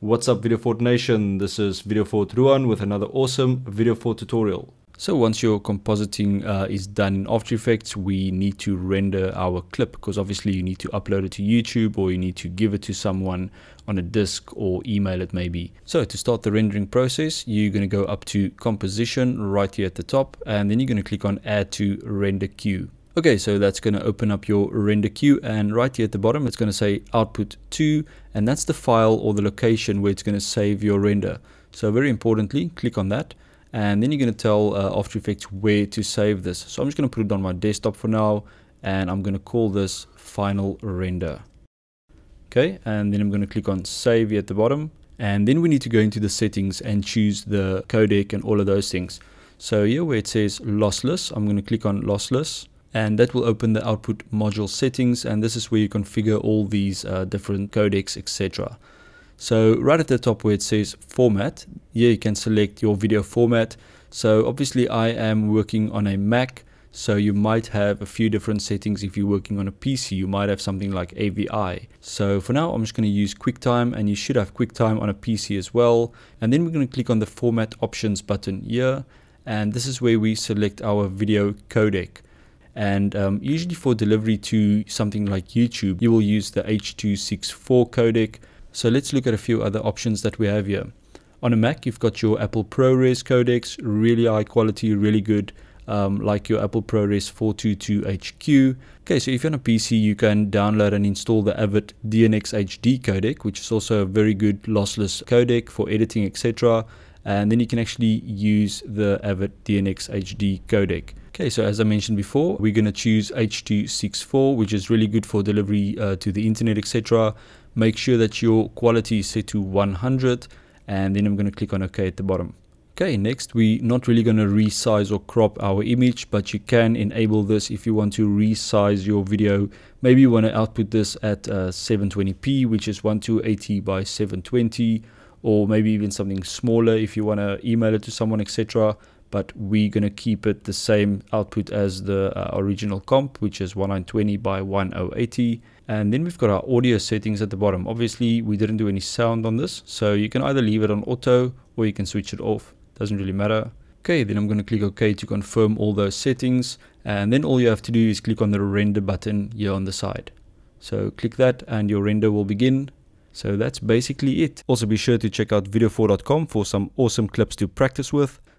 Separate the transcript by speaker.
Speaker 1: What's up VideoFort Nation? This is VideoFort Ruan with another awesome VideoFort tutorial. So once your compositing uh, is done in After Effects, we need to render our clip because obviously you need to upload it to YouTube or you need to give it to someone on a disk or email it maybe. So to start the rendering process, you're going to go up to composition right here at the top and then you're going to click on add to render queue. Okay, so that's going to open up your render queue and right here at the bottom it's going to say output 2 and that's the file or the location where it's going to save your render. So very importantly, click on that and then you're going to tell uh, After Effects where to save this. So I'm just going to put it on my desktop for now and I'm going to call this final render. Okay, and then I'm going to click on save here at the bottom and then we need to go into the settings and choose the codec and all of those things. So here where it says lossless, I'm going to click on lossless and that will open the output module settings and this is where you configure all these uh, different codecs etc so right at the top where it says format here you can select your video format. So obviously I am working on a Mac so you might have a few different settings. If you're working on a PC you might have something like AVI so for now I'm just going to use QuickTime and you should have QuickTime on a PC as well. And then we're going to click on the format options button here and this is where we select our video codec and um, usually for delivery to something like YouTube you will use the H.264 codec so let's look at a few other options that we have here on a Mac you've got your Apple ProRes codecs really high quality really good um, like your Apple ProRes 422HQ. Okay, so if you're on a PC, you can download and install the Avid DNxHD codec, which is also a very good lossless codec for editing, etc. And then you can actually use the Avid DNxHD codec. Okay, so as I mentioned before, we're going to choose H.264, which is really good for delivery uh, to the internet, etc. Make sure that your quality is set to 100, and then I'm going to click on OK at the bottom. Okay, next we're not really going to resize or crop our image, but you can enable this if you want to resize your video. Maybe you want to output this at uh, 720p, which is 1280 by 720, or maybe even something smaller if you want to email it to someone, etc but we're going to keep it the same output as the uh, original comp which is 1920 by 1080 and then we've got our audio settings at the bottom. Obviously we didn't do any sound on this so you can either leave it on auto or you can switch it off. Doesn't really matter. Okay then I'm going to click OK to confirm all those settings and then all you have to do is click on the render button here on the side. So click that and your render will begin. So that's basically it. Also be sure to check out videofort.com for some awesome clips to practice with.